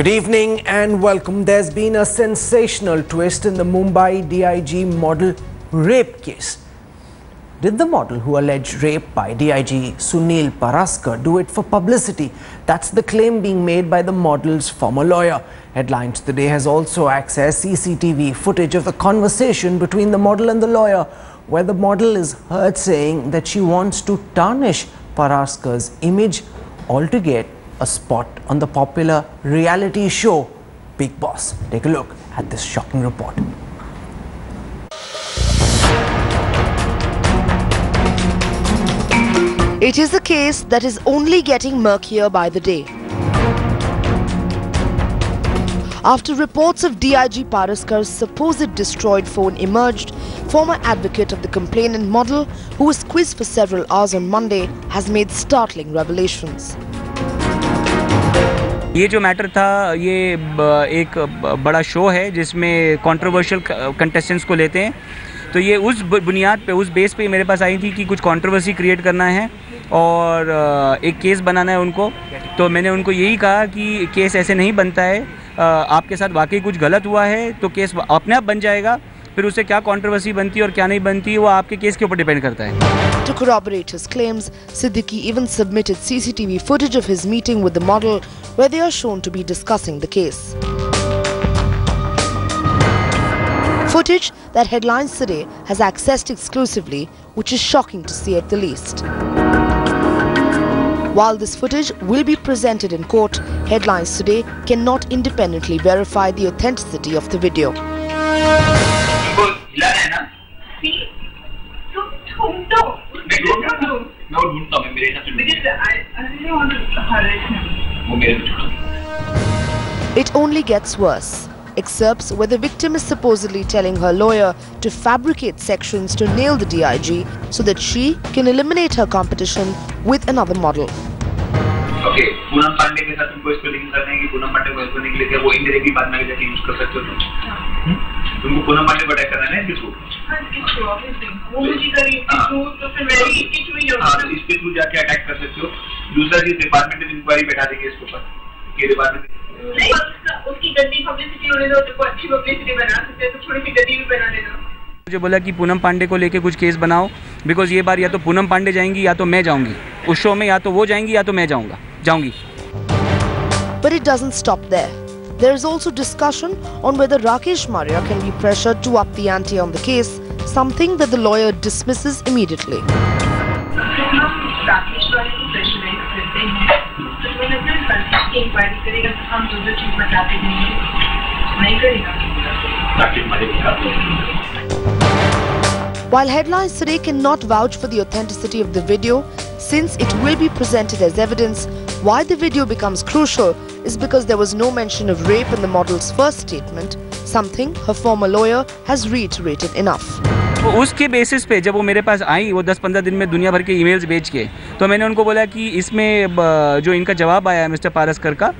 Good evening and welcome. There's been a sensational twist in the Mumbai DIG model rape case. Did the model who alleged rape by DIG Sunil Paraskar do it for publicity? That's the claim being made by the model's former lawyer. Headlines Today has also accessed CCTV footage of the conversation between the model and the lawyer, where the model is heard saying that she wants to tarnish Paraskar's image all to get a spot on the popular reality show Bigg Boss. Take a look at this shocking report. It is a case that is only getting murkier by the day. After reports of DIG Paraskar's supposed destroyed phone emerged, former advocate of the complainant model, who was quizzed for several hours on Monday, has made startling revelations. ये जो matter था, ये एक बड़ा show है जिसमें controversial contestants को लेते हैं। तो ये उस बुनियाद पे, उस बेस पे मेरे पास आई थी कि कुछ कंट्रोवर्सी क्रिएट करना है और एक केस बनाना है उनको। तो मैंने उनको यही कहा कि केस ऐसे नहीं बनता है। आपके साथ वाकई कुछ गलत हुआ है तो केस अपने आप बन जाएगा। फिर उससे क्या कंट्रोवर्सी बनती है और क्या नहीं बनती वो आपके केस के ऊपर डिपेंड करता है To corroborate his claims, Siddiqui even submitted CCTV footage of his meeting with the model, where they are shown to be discussing the case. Footage that Headlines Today has accessed exclusively, which is shocking to see at the least. While this footage will be presented in court, Headlines Today cannot independently verify the authenticity of the video. मैं वो ढूंढता हूँ मेरे हिसाब से ढूंढता because I, I really want to harass him. हूँ। वो मेरे को छोड़ो It only gets worse. Excerpts where the victim is supposedly telling her lawyer to fabricate sections to nail the DIG so that she can eliminate her competition with another model. Okay Poonam Pandey के साथ तुमको इसको link करना है कि पूनम पांडे को करने के लिए क्या वो इंडायरेक्टली बाद में जाके यूज़ कर सकते हो तुम हम्म? तुमको पूनम पांडे को अटैक करना है किसको तो मैं ही तो जाऊँगा। इसके थ्रू जाके अटैक कर सकते हो दूसरा चीज़ डिपार्टमेंटल इंक्वायरी बैठा देंगे इसके ऊपर डिपार्टमेंट उसकी गंदी publicity होने दो, तेरे अच्छी publicity बना सकते हैं, तो थोड़ी सी गंदी भी बना देना। मुझे बोला कि पूनम पांडे को लेके कुछ केस बनाओ बिकॉज़ ये बार या तो पूनम पांडे जाएँगी या तो मैं जाऊँगी उस शो में या तो वो जाएँगी या तो मैं जाऊँगा जाऊँगी But it doesn't stop there. There is also discussion on whether Rakesh Maria can be pressured to up the ante on the case, something that the lawyer dismisses immediately. While headlines today cannot vouch for the authenticity of the video, since it will be presented as evidence, why the video becomes crucial is because there was no mention of rape in the model's first statement, something her former lawyer has reiterated enough. तो उसके basis पे जब वो मेरे पास आई वो 10-15 दिन में दुनिया भर के ईमेल्स भेज के तो मैंने उनको बोला कि इसमें जो इनका जवाब आया है मिस्टर पारसकर का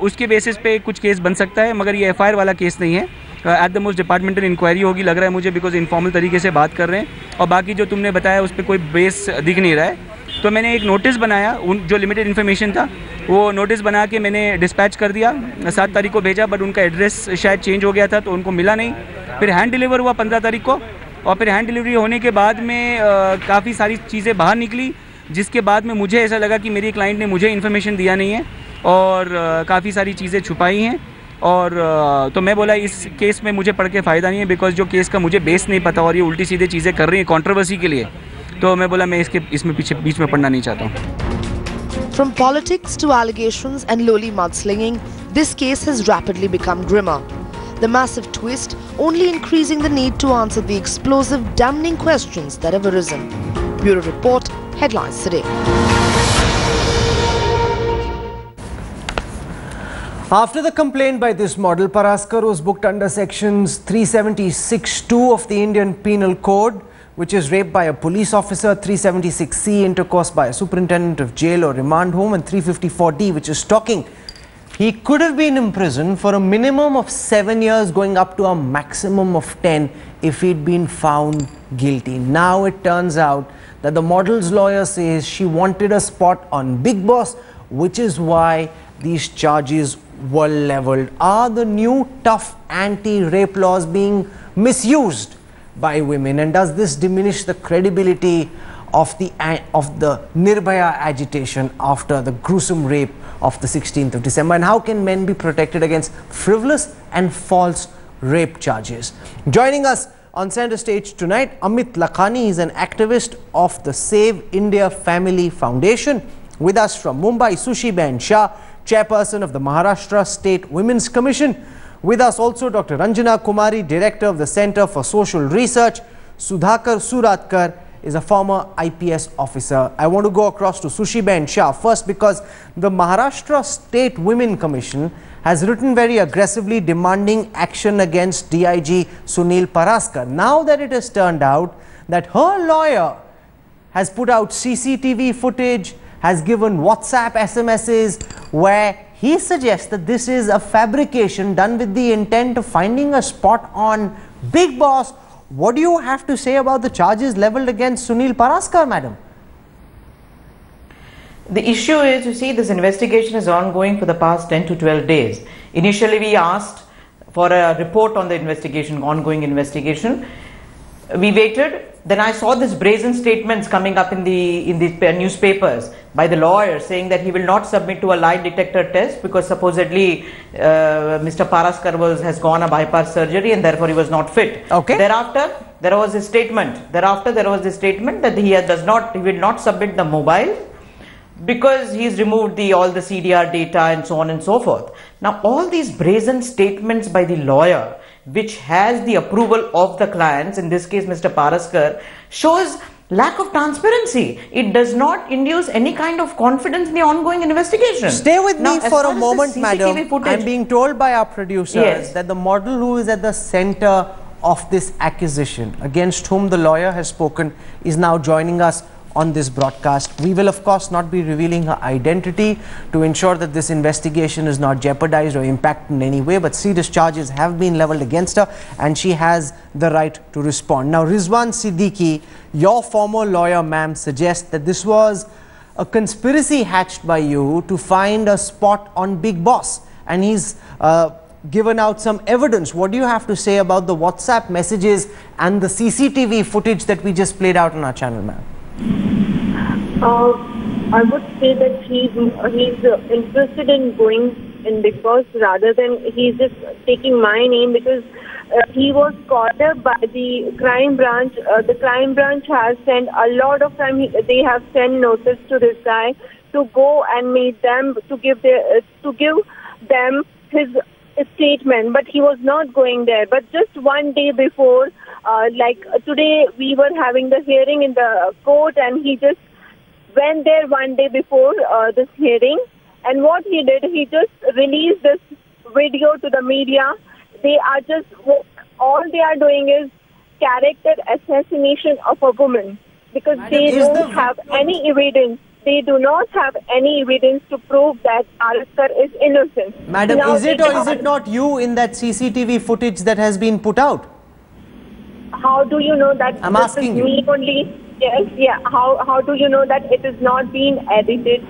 उसके बेसिस पे कुछ केस बन सकता है मगर ये एफआईआर वाला केस नहीं है at the most departmental inquiry होगी लग रहा है मुझे बिकॉज़ इनफॉर्मल तरीके से बात कर रहे हैं और बाकी जो तुमने बताया उस पर कोई बेस दिख नहीं रहा है तो मैंने एक नोटिस बनाया उन जो लिमिटेड इन्फॉर्मेशन था वो नोटिस बना के मैंने डिस्पैच कर दिया। सात तारीख को भेजा बट उनका एड्रेस शायद चेंज हो गया था तो उनको मिला नहीं। फिर हैंड डिलीवर हुआ पंद्रह तारीख को, और फिर हैंड डिलीवरी होने के बाद में काफ़ी सारी चीज़ें बाहर निकली, जिसके बाद में मुझे ऐसा लगा कि मेरी क्लाइंट ने मुझे इन्फॉर्मेशन दिया नहीं है, और काफ़ी सारी चीज़ें छुपाई हैं, और तो मैं बोला, इस केस में मुझे पढ़ के फ़ायदा नहीं है बिकॉज़ जो केस का मुझे बेस नहीं पता, और ये उल्टी सीधे चीज़ें कर रही हैं कॉन्ट्रोवर्सी के लिए तो मैं बोला, मैं इसके, इसमें पीछे, बीच में पढ़ना नहीं चाहता हूँ। From politics to allegations and lowly mudslinging, this case has rapidly become grimmer. The massive twist only increasing the need to answer the explosive, damning questions that have arisen. Bureau Report, Headlines Today. After the complaint by this model, Paraskar was booked under sections 376.2 of the Indian Penal Code, which is rape by a police officer, 376C, intercourse by a superintendent of jail or remand home, and 354D, which is stalking. He could have been imprisoned for a minimum of seven years, going up to a maximum of 10 if he'd been found guilty. Now it turns out that the model's lawyer says she wanted a spot on Bigg Boss, which is why these charges were leveled? Are the new tough anti-rape laws being misused by women? And does this diminish the credibility of the, of the Nirbhaya agitation after the gruesome rape of the 16th of December? And how can men be protected against frivolous and false rape charges? Joining us on center stage tonight, Amit Lakhani is an activist of the Save India Family Foundation. With us from Mumbai, Sushi Ben Shah, chairperson of the Maharashtra State Women's Commission. With us also Dr. Ranjana Kumari, director of the Center for Social Research. Sudhakar Suratkar is a former IPS officer. I want to go across to Sushi Ben Shah first because the Maharashtra State Women Commission has written very aggressively demanding action against DIG Sunil Paraskar. Now that it has turned out that her lawyer has put out CCTV footage, has given WhatsApp SMSs where he suggests that this is a fabrication done with the intent of finding a spot on Bigg Boss. What do you have to say about the charges leveled against Sunil Paraskar, madam? The issue is, you see, this investigation is ongoing for the past 10 to 12 days. Initially, we asked for a report on the investigation, ongoing investigation. We waited. Then I saw these brazen statements coming up in the in the newspapers by the lawyer saying that he will not submit to a lie detector test because supposedly uh, Mr. Paraskar was has gone a bypass surgery and therefore he was not fit. Okay. Thereafter, there was a statement. Thereafter, there was a statement that he does not, he will not submit the mobile because he's removed the all the CDR data and so on and so forth. Now, all these brazen statements by the lawyer, which has the approval of the clients, in this case, Mr. Paraskar, shows lack of transparency. It does not induce any kind of confidence in the ongoing investigation. Stay with Now, me for a moment, madam. footage- I'm being told by our producers Yes. that the model who is at the center of this accusation, against whom the lawyer has spoken, is now joining us on this broadcast. We will, of course, not be revealing her identity to ensure that this investigation is not jeopardized or impacted in any way, but serious charges have been leveled against her and she has the right to respond. Now, Rizwan Siddiqui, your former lawyer, ma'am, suggests that this was a conspiracy hatched by you to find a spot on Bigg Boss. And he's uh, given out some evidence. What do you have to say about the WhatsApp messages and the CCTV footage that we just played out on our channel, ma'am? Uh, I would say that he's he's uh, interested in going in Bigg Boss rather than he's just taking my name because uh, he was caught up by the crime branch. Uh, the crime branch has sent a lot of time. He, they have sent notice to this guy to go and meet them to give their uh, to give them his statement, but he was not going there. But just one day before, uh, like uh, today, we were having the hearing in the court, and he just went there one day before uh, this hearing. And what he did, he just released this video to the media. They are just all they are doing is character assassination of a woman because they don't the- have any evidence. They do not have any evidence to prove that Paraskar is innocent. Madam, Now is it or is it not you in that CCTV footage that has been put out? How do you know that I'm asking you. only? Yes, yeah. How how do you know that it is not being edited?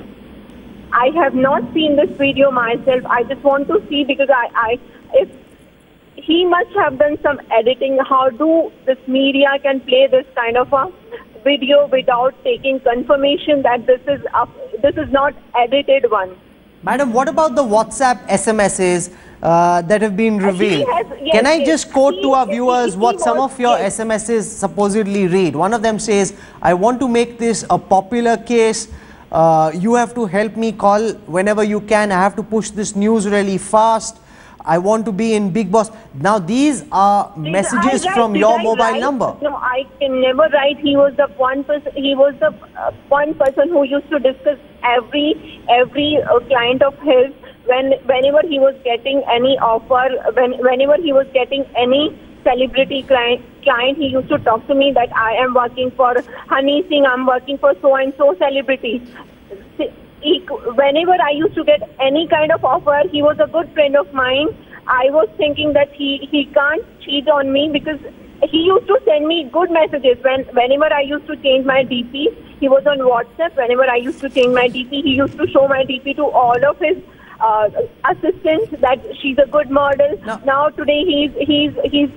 I have not seen this video myself. I just want to see because I, I if he must have done some editing. How do this media can play this kind of a video without taking confirmation that this is up, this is not edited one? Madam, what about the WhatsApp SMSs uh, that have been revealed? has- yes, Can I just quote to He- our he- viewers he what some of your yes. SMSs supposedly read? One of them says, I want to make this a popular case. Uh, you have to help me call whenever you can. I have to push this news really fast. I want to be in Bigg Boss. Now, these are Did messages write- from your I mobile write? number. No, I can never write. He was the one person. He was the uh, one person who used to discuss every every uh, client of his. When whenever he was getting any offer, when whenever he was getting any celebrity client, client, he used to talk to me that I am working for Honey Singh. I'm working for so and so celebrity. He, whenever I used to get any kind of offer, he was a good friend of mine. I was thinking that he, he can't cheat on me because he used to send me good messages when whenever I used to change my DP. He was on WhatsApp. Whenever I used to change my DP, he used to show my DP to all of his uh, assistant that she's a good model. No. Now today he's he's he's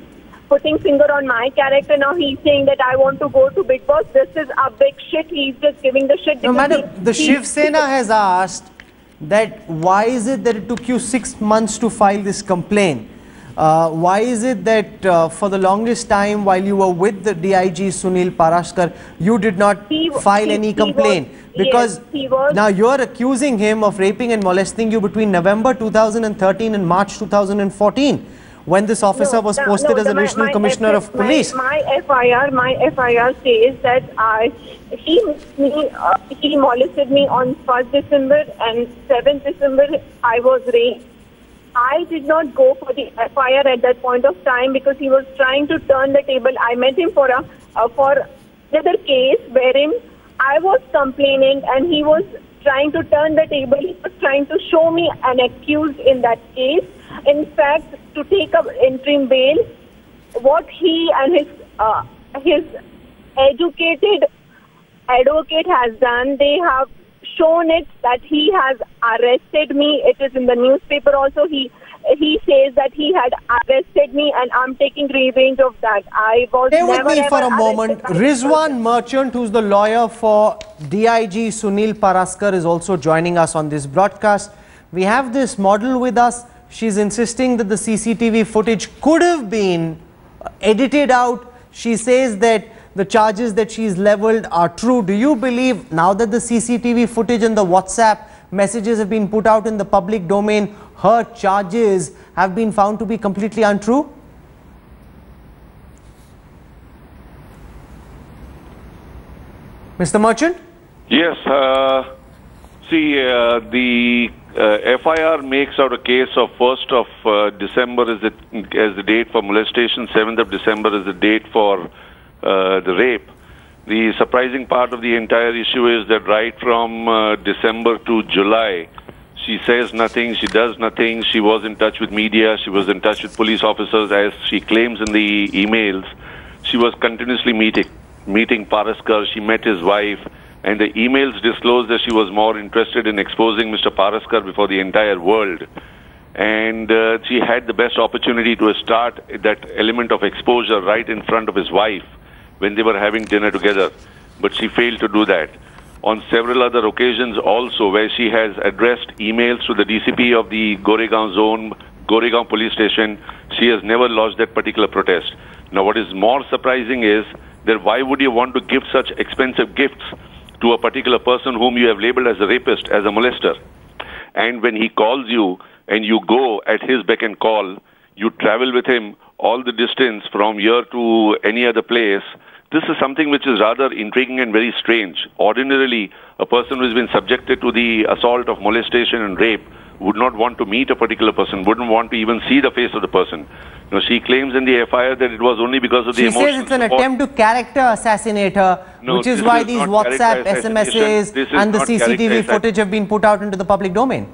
putting finger on my character. Now he's saying that I want to go to Bigg Boss. This is a big shit. He's just giving the shit. No, madam, he- the Shiv Sena has asked that why is it that it took you six months to file this complaint? Uh, why is it that uh, for the longest time while you were with the DIG Sunil Paraskar, you did not He file he- any was- complaint? yes, Because he was- now you're accusing him of raping and molesting you between November 2013 and March 2014 when this officer No, was posted no, as additional my commissioner of police. My, my FIR, my FIR says that I, he, me, uh, he molested me on 1st December and 7th December I was raped. I did not go for the FIR at that point of time because he was trying to turn the table. I met him for a uh, for another case wherein I was complaining and he was trying to turn the table. He was trying to show me an accused in that case. In fact, to take up interim bail, what he and his uh, his educated advocate has done, they have shown it that he has arrested me. It is in the newspaper also. He he says that he had arrested me and I'm taking revenge of that. I was Stay with me for a moment. arrested by this person. Rizwan Merchant, who's the lawyer for DIG Sunil Paraskar, is also joining us on this broadcast. We have this model with us. She's insisting that the CCTV footage could have been edited out. She says that the charges that she's leveled are true. Do you believe now that the CCTV footage and the WhatsApp messages have been put out in the public domain, her charges have been found to be completely untrue? Mr. Merchant? Yes. Uh, see, uh, the uh, FIR makes out a case of 1st of uh, December as the, as the date for molestation, 7th of December is the date for uh, the rape. The surprising part of the entire issue is that right from uh, December to July, she says nothing, she does nothing, she was in touch with media, she was in touch with police officers as she claims in the emails. She was continuously meeting meeting Paraskar, she met his wife, and the emails disclose that she was more interested in exposing Mr. Paraskar before the entire world. And uh, she had the best opportunity to start that element of exposure right in front of his wife when they were having dinner together. But she failed to do that. On several other occasions also where she has addressed emails to the DCP of the Goregaon zone, Goregaon police station, she has never lodged that particular protest. Now what is more surprising is that why would you want to give such expensive gifts to a particular person whom you have labeled as a rapist, as a molester? And when he calls you and you go at his beck and call, you travel with him all the distance from here to any other place. This is something which is rather intriguing and very strange. Ordinarily, a person who has been subjected to the assault of molestation and rape would not want to meet a particular person, wouldn't want to even see the face of the person. You know, she claims in the FIR that it was only because of the She says it's an support. attempt to character assassinate her, No, which is why is these WhatsApp. SMSs, and the CCTV footage have been put out into the public domain.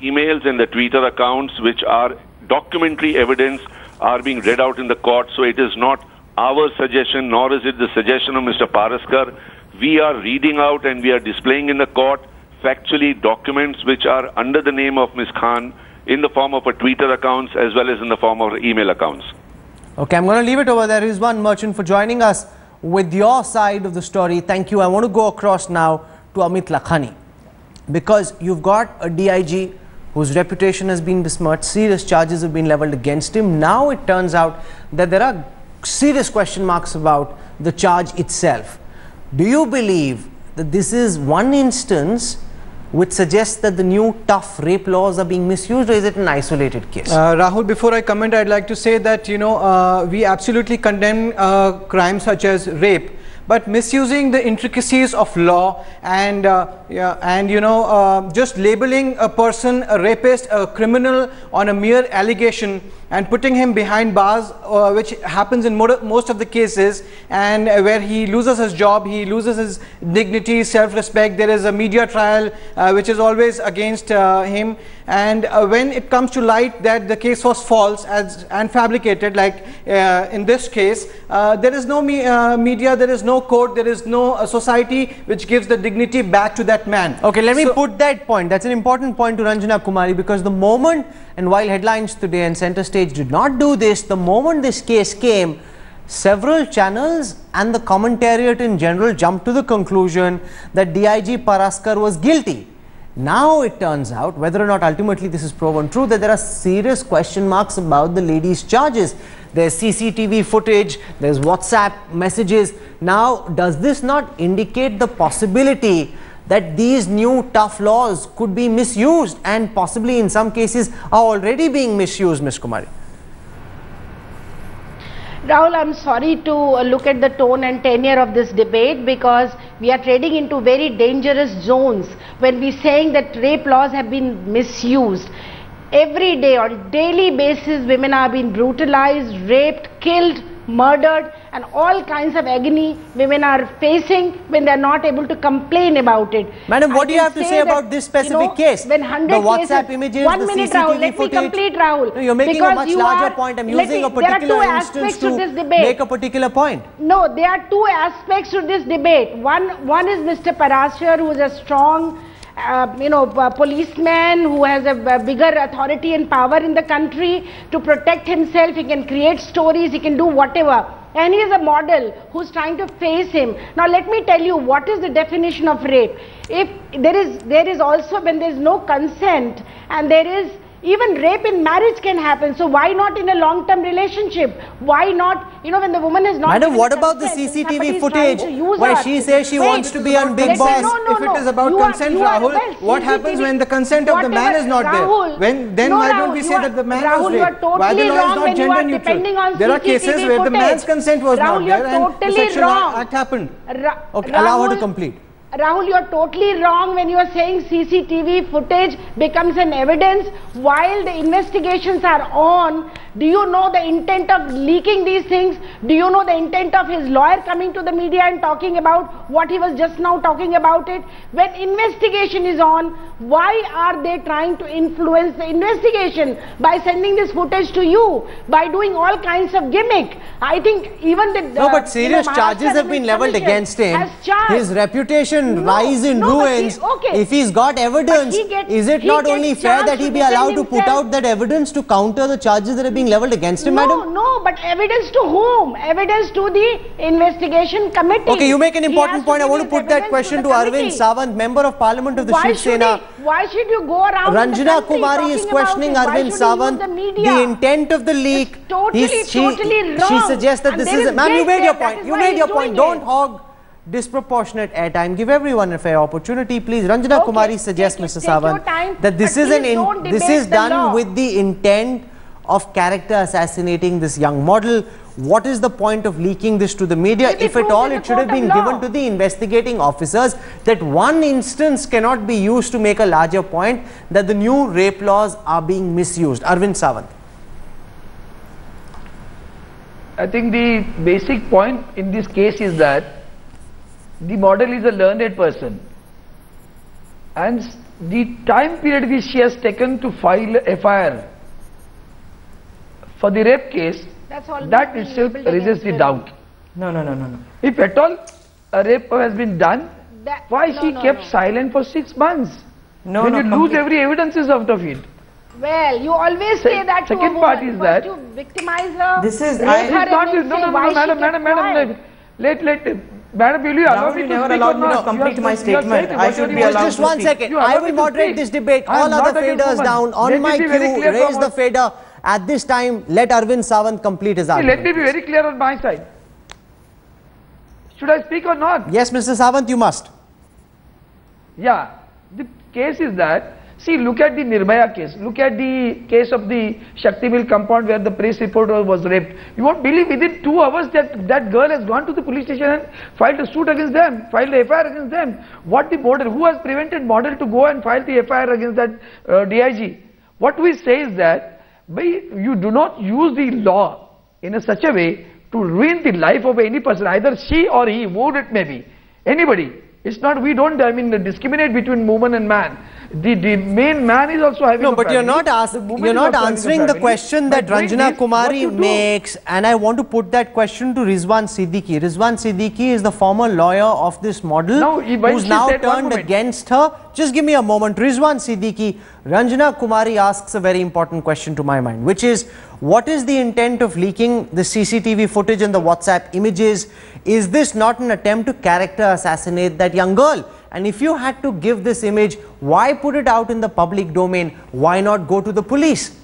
emails and the Twitter accounts, which are documentary evidence, are being read out in the court. So it is not our suggestion, nor is it the suggestion of Mr. Paraskar. We are reading out and we are displaying in the court factually documents which are under the name of Ms. Khan in the form of a Twitter accounts as well as in the form of email accounts. Okay, I'm going to leave it over there. there. Rizwan Merchant for joining us with your side of the story. Thank you. I want to go across now to Amit Lakhani because you've got a DIG whose reputation has been besmirched, serious charges have been leveled against him. Now it turns out that there are serious question marks about the charge itself. Do you believe that this is one instance which suggests that the new tough rape laws are being misused or is it an isolated case? Uh, Rahul, before I comment, I'd like to say that you know uh, we absolutely condemn uh, crimes such as rape, but misusing the intricacies of law and uh, yeah, and you know uh, just labeling a person a rapist, a criminal on a mere allegation and putting him behind bars, uh, which happens in most of the cases, and where he loses his job, he loses his dignity, self-respect. There is a media trial uh, which is always against uh, him, and uh, when it comes to light that the case was false as and fabricated, like in this case, there is no me- media, there is no no court, there is no uh, society which gives the dignity back to that man. Okay, let me put that point. That's an important point to Ranjana Kumari because the moment, and while headlines today and center stage did not do this, the moment this case came, several channels and the commentariat in general jumped to the conclusion that DIG Paraskar was guilty. Now it turns out, whether or not ultimately this is proven true, that there are serious question marks about the lady's charges. There's CCTV footage, there's WhatsApp messages. Now, does this not indicate the possibility that these new tough laws could be misused and possibly in some cases are already being misused, Ms. Kumari? Rahul, I'm sorry to uh, look at the tone and tenure of this debate because we are trading into very dangerous zones when we're saying that rape laws have been misused. Every day on daily basis women are being brutalized, raped, killed, murdered and all kinds of agony women are facing when they are not able to complain about it. Madam, what I do you have to say about this you specific know, case? When The 100 WhatsApp cases, images, one the minute CCTV Rahul, let footage. me complete Rahul. No, you're making a much you larger are- point. I'm using me- a particular instance to, to this debate. make a particular point. No, there are two aspects to this debate. One, one is Mr. Parashar, who is a strong, uh, you know, uh, policeman who has a, a bigger authority and power in the country to protect himself. He can create stories. He can do whatever. And he is a model who's trying to face him. Now, let me tell you what is the definition of rape. If there is, there is also when there is no consent and there is even rape in marriage can happen. So why not in a long-term relationship? Why not, you know, when the woman is not Madam, what about the CCTV somebody is trying footage where her? she says she Wait, wants to be on Bigg Boss? No, no, if no. it is about You consent, are- Rahul, well, what happens when the consent of the man is not Rahul, there? When then why don't we say are- that the man Rahul, was raped? why the law is not gender neutral? There are cases where the man's consent was not there and the sexual wrong. act happened. Okay, allow her to complete. Rahul, you are totally wrong when you are saying CCTV footage becomes an evidence while the investigations are on. Do you know the intent of leaking these things? Do you know the intent of his lawyer coming to the media and talking about what he was just now talking about it? When investigation is on, why are they trying to influence the investigation by sending this footage to you, by doing all kinds of gimmick? I think even the No, uh, but you know, serious charges have been leveled against him. His reputation No, rise in no, but he- ruins. okay. If he's got evidence, he gets- is it not only fair that he be allowed to put out that evidence to counter the charges that are being leveled against him, Madam? no, madam? No, but evidence to whom? Evidence to the investigation committee. Okay, you make an important point. I want to put that question the to, Arvind. Sawant, member of parliament of the Why Shiv Sena. he, why should you go around Ranjana Kumari is questioning? Arvind should he use Sawant. the. The intent of the leak. It's totally, He's- she, totally She suggests that And this is. is Ma'am, you made your point. You made your point. Don't hog disproportionate airtime. Give everyone a fair opportunity, please. Ranjana Okay, Kumari suggests, Mr. take your Sawant, time, that this is an in, this is done law. with the intent of character assassinating this young model. What is the point of leaking this to the media? Will If at all, it should have been law. given to the investigating officers that one instance cannot be used to make a larger point that the new rape laws are being misused. Arvind Sawant. I think the basic point in this case is that the model is a learned person and the time period which she has taken to file a FIR for the rape case that itself raises the doubt. No, no, no, no, no. If at all a rape has been done, That- why no, she no, kept no. silent for six months? No, when no, you lose complete- every evidences out of it. Well, you always Se- say that to a second woman. part is that- you victimize her. This is- rape I- her It's and not, no, no, no, no, she madam, madam, madam, quiet. let, let, let, madam, will you allow me you to never speak allowed or me to not? complete my are- you are statement. I should be allowed Just to speak. second. You I will moderate this debate. All other against faders down. On my cue, raise the our- fader. At this time, let Arvind Sawant complete his argument. let me be very clear on my side. Should I speak or not? Yes, Mr. Sawant, you must. Yeah. The case is that, see, look at the Nirbhaya case. Look at the case of the Shakti Mill compound where the press reporter was raped. You won't believe within two hours that that girl has gone to the police station and filed a suit against them, filed a FIR against them. What the model, who has prevented model to go and file the FIR against that uh, DIG? What we say is that by, you do not use the law in a such a way to ruin the life of any person, either she or he, whoever it may be, anybody. It's not, we don't, I mean, discriminate between woman and man. The, the main man is also having No, but you're not ask, you're not also having a answering the question that doing Ranjana Kumari makes, and I want to put that question to Rizwan Siddiqui. Rizwan Siddiqui is the former lawyer of this model No, he- when who's now turned against her. Just give me a moment. Rizwan Siddiqui, Ranjana Kumari asks a very important question to my mind, which is what is the intent of leaking the CCTV footage and the WhatsApp images? Is this not an attempt to character assassinate that young girl? And if you had to give this image, why put it out in the public domain? Why not go to the police?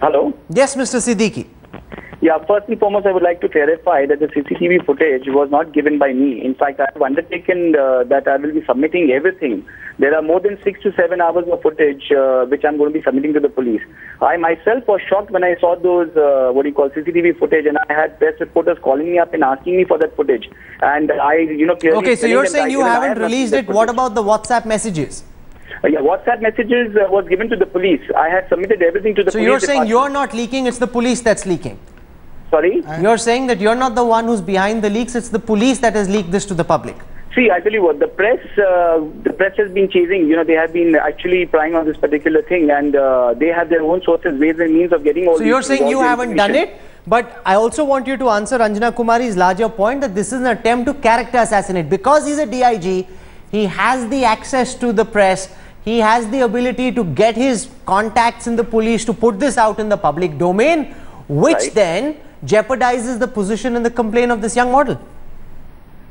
Hello. Yes, Mr. Siddiqui. Yeah, first and foremost, I would like to clarify that the CCTV footage was not given by me. In fact, I have undertaken uh, that I will be submitting everything. There are more than six to seven hours of footage uh, which I'm going to be submitting to the police. I myself was shocked when I saw those, uh, what do you call, CCTV footage, and I had press reporters calling me up and asking me for that footage. And I, you know, clearly. Okay, so you're saying you haven't have released it. What about the WhatsApp messages? Uh, yeah, WhatsApp messages uh, was given to the police. I had submitted everything to the So police. So you're saying department. you're not leaking, it's the police that's leaking. Sorry? You're saying that you're not the one who's behind the leaks, it's the police that has leaked this to the public. See, I tell you what, the press, uh, the press has been chasing. You know, they have been actually prying on this particular thing, and uh, they have their own sources, ways and means of getting all. So you're saying you haven't done it, but I also want you to answer Ranjana Kumari's larger point that this is an attempt to character assassinate. Because he's a DIG, he has the access to the press, he has the ability to get his contacts in the police to put this out in the public domain, which Right. then jeopardizes the position and the complaint of this young model.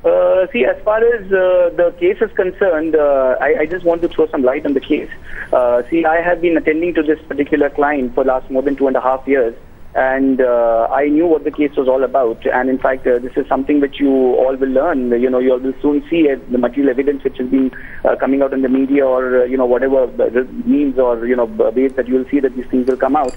Uh, see, as far as uh, the case is concerned, uh, I, I just want to throw some light on the case. Uh, see, I have been attending to this particular client for last more than two and a half years, and uh, I knew what the case was all about. And in fact, uh, this is something which you all will learn. You know, you all will soon see the material evidence which has been coming out in the media, or you know, whatever means or you know ways that you will see that these things will come out.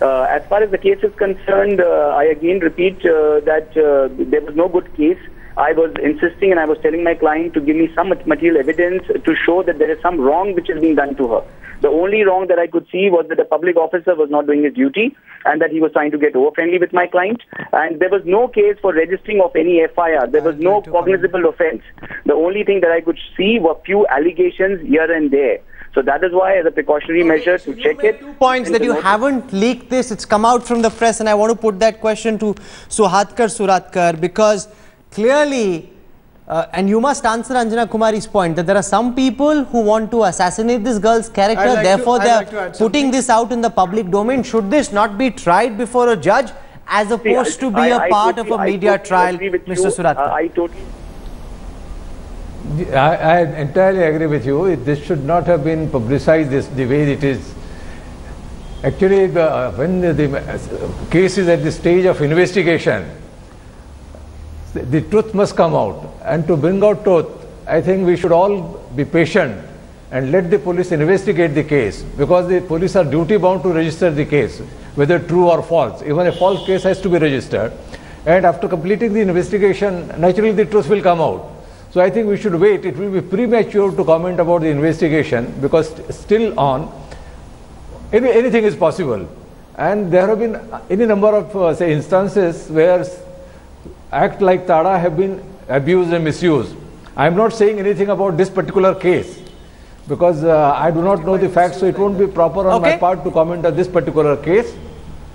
Uh, as far as the case is concerned, uh, I again repeat uh, that uh, there was no good case. I was insisting and I was telling my client to give me some material evidence to show that there is some wrong which is being done to her. The only wrong that I could see was that the public officer was not doing his duty and that he was trying to get over friendly with my client. And there was no case for registering of any FIR. There was no cognizable offense. The only thing that I could see were few allegations here and there. So that is why, as a precautionary measure, to check it. Two points that you note- haven't leaked this it's come out from the press and i want to put that question to sudhakar suratkar because clearly uh, and you must answer ranjana kumari's point that there are some people who want to assassinate this girl's character like therefore I'd they are like putting this out in the public domain should this not be tried before a judge as opposed to be I- a I part totally- of a media totally trial mr you. suratkar Uh, I totally. I, I entirely agree with you. This should not have been publicized this, the way it is. Actually, the, when the, the uh, case is at the stage of investigation, the, the truth must come out. And to bring out truth, I think we should all be patient and let the police investigate the case because the police are duty bound to register the case, whether true or false. Even a false case has to be registered. And after completing the investigation, naturally the truth will come out. So I think we should wait. It will be premature to comment about the investigation because still on. Any, anything is possible. And there have been any number of uh, say instances where act like Tada have been abused and misused. I am not saying anything about this particular case because uh, I do not know the facts, so it won't be proper on my part to comment on this particular case.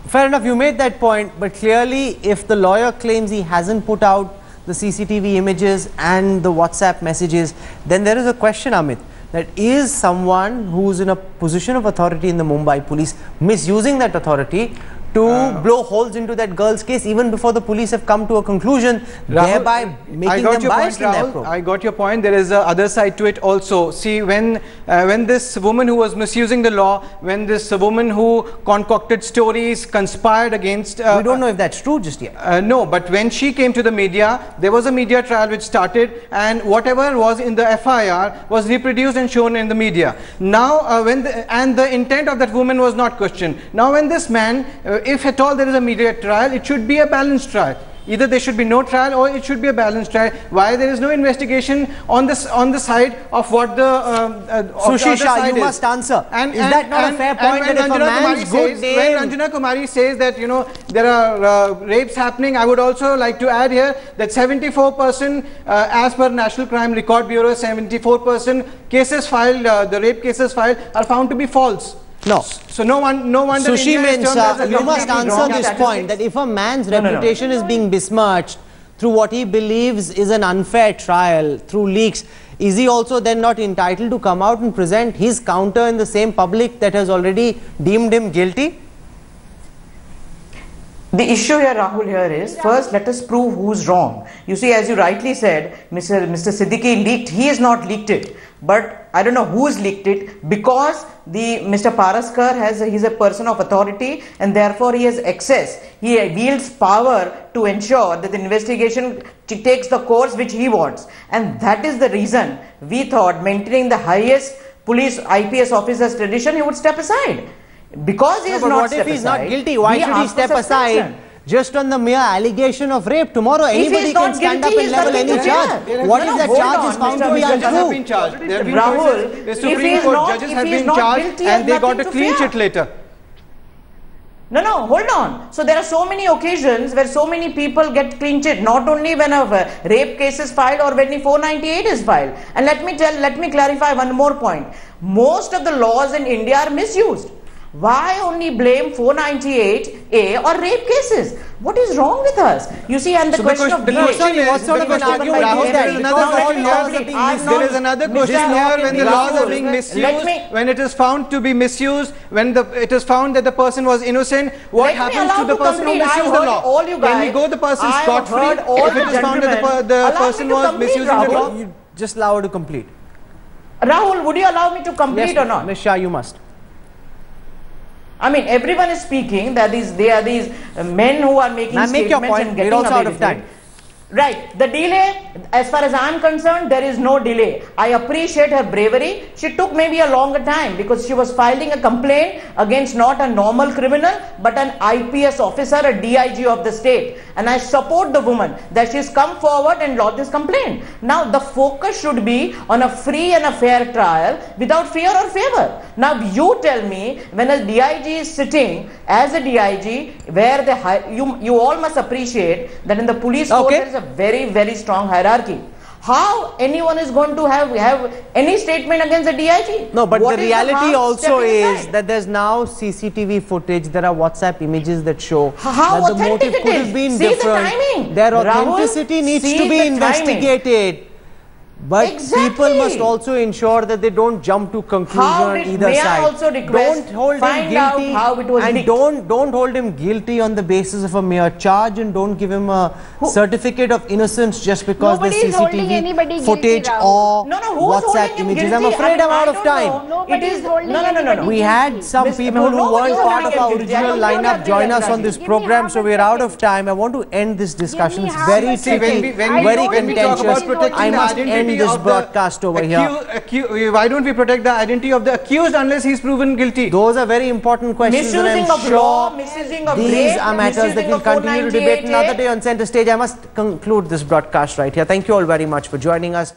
Fair enough, you made that point, but clearly, if the lawyer claims he hasn't put out the CCTV images and the WhatsApp messages, then there is a question, Amit, that is someone who's in a position of authority in the Mumbai police misusing that authority to Uh, blow holes into that girl's case even before the police have come to a conclusion, Rahul, thereby I making got them your biased point, in their probe. I got your point. There is a other side to it also. See, when uh, when this woman who was misusing the law, when this woman who concocted stories, conspired against. Uh, we don't know if that's true just yet. Uh, no, but when she came to the media, there was a media trial which started, and whatever was in the FIR was reproduced and shown in the media. Now, uh, when the, and the intent of that woman was not questioned. Now, when this man, uh, if at all there is a media trial, it should be a balanced trial. Either there should be no trial or it should be a balanced trial. Why there is no investigation on this on the side of what the uh, of the Shah, you is. must answer. And, Is and- that not a and- fair and point when that if a Kumari says, name- when Ranjana Kumari says that you know there are uh, rapes happening, I would also like to add here that 74% uh, as per National Crime Record Bureau, 74% cases filed, uh, the rape cases filed are found to be false. No. So no one, no one. Sushi Ben Shah, you must answer this point that if a man's No, no, no. reputation is being besmirched through what he believes is an unfair trial, through leaks, is he also then not entitled to come out and present his counter in the same public that has already deemed him guilty? The issue here, Rahul, here is first let us prove who's wrong. You see, as you rightly said, Mr. Mr. Siddiqui leaked, he has not leaked it. But I don't know who's leaked it because the Mr. Paraskar has he's a person of authority and therefore he has access. He wields power to ensure that the investigation takes the course which he wants. And that is the reason we thought maintaining the highest police IPS officer's tradition, he would step aside. Because he No, is not what if he's not guilty? Why should he step aside just on the mere allegation of rape? Tomorrow If anybody can stand guilty, up and level any charge. What No, if no, that charge on, is found Mr. to be untrue? been charged. There have been Rahul, the Supreme Court not- judges have been charged and they got a to clean chit later. No, no, hold on. So there are so many occasions where so many people get clean chit, not only when a rape case is filed or when the 498 is filed. And let me tell, let me clarify one more point. Most of the laws in India are misused. Why only blame 498A or rape cases? What is wrong with us? You see, and the So the question question- of the delay. is- what sort of an question- argument Rahul, is there that? is another question here. are There is another question here Rahul, when the laws are being misused, me- when it is found to be misused, when the it is found that the person was innocent, what happens to the to person who complete. misused the law? all you Can he guys. go the person I've scot free all if it is found that the, the person was misusing the law? You just allow her to complete. Rahul, would you allow me to complete or not? Ms. Shah, you must. I mean, everyone is speaking that these they are these men who are making Ma'am, make your statements point. and We're getting also away out of time. it. Right. The delay, as far as I'm concerned, there is no delay. I appreciate her bravery. She took maybe a longer time because she was filing a complaint against not a normal criminal but an IPS officer, a DIG of the state. And I support the woman that she's come forward and lodged this complaint. Now, the focus should be on a free and a fair trial without fear or favor. Now, you tell me when a DIG is sitting as a DIG, where the you you all must appreciate that in the police Okay. there is a very very strong hierarchy. How anyone is going to have have any statement against the DIG? No, but What the reality harm also is aside? that there's now CCTV footage, there are WhatsApp images that show How that the motive could have been See the different. timing. Their Rahul, authenticity needs to be investigated. timing. Investigated. But Exactly. people must also ensure that they don't jump to conclusion How on either may I side. also request don't hold find him out guilty how it was and leaked. don't don't hold him guilty on the basis of a mere charge and don't give him a certificate of innocence just because Nobody there's is anybody CCTV guilty, footage Rahul. or No, no, who's WhatsApp holding him images. I'm afraid I- I'm I out of time. know. Nobody It is is no, no, no, no, no. We had some Miss- people no, who nobody weren't is part of our him guilty. I original lineup join us on this program, so we're out of time. I want to end this discussion. It's half very a See, second. when tricky, we, when I we, very don't when we talk contentious. I the must identity this of broadcast over here. accu- accu- eh, why don't we protect the identity of the accused unless he's proven guilty? Those are very important questions, and Misusing I'm of law, misusing of these rape, are matters that we'll continue to debate 498A. another day on Center Stage. I must conclude this broadcast right here. Thank you all very much for joining us.